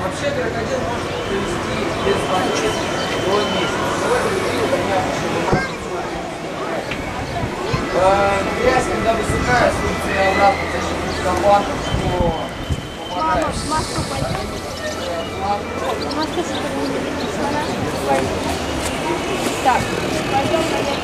Вообще крокодил может провести без воды до месяца. Но в этом виде у меня обычно бумажки Грязь, когда высыхает, собственно, обратно за счет скафандров, что маску пойдем. Маска с Так, пойдем наверх.